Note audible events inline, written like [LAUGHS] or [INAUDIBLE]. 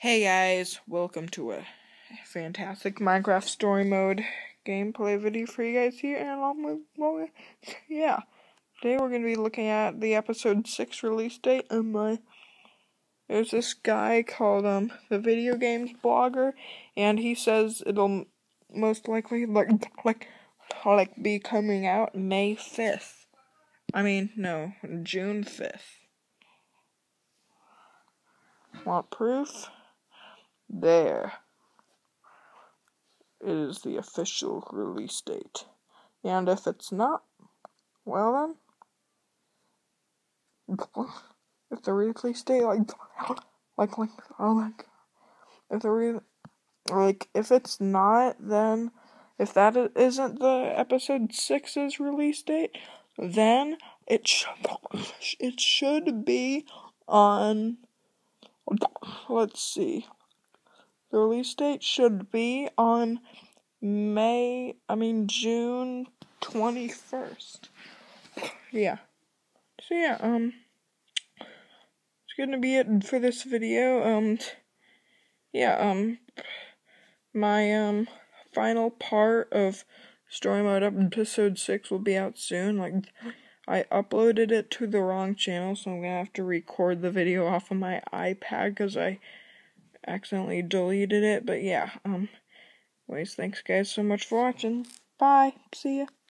Hey guys, welcome to a fantastic Minecraft story mode gameplay video for you guys here, and along with, well, yeah, today we're going to be looking at the episode 6 release date, and my, there's this guy called, um, the video games blogger, and he says it'll most likely, like, like, like, be coming out May 5th. I mean, no, June 5th. Want proof? There is the official release date. And if it's not, well then, [LAUGHS] if the release date, like, like, like, oh, like, if the re, like, if it's not, then, if that isn't the episode six's release date, then it it should be on. Let's see. The release date should be on May, I mean June 21st. Yeah. So yeah, um it's to be it for this video. Um yeah, um my um final part of story mode episode 6 will be out soon. Like I uploaded it to the wrong channel, so I'm to have to record the video off of my iPad cuz I accidentally deleted it, but yeah, um, anyways, thanks guys so much for watching. Bye. See ya.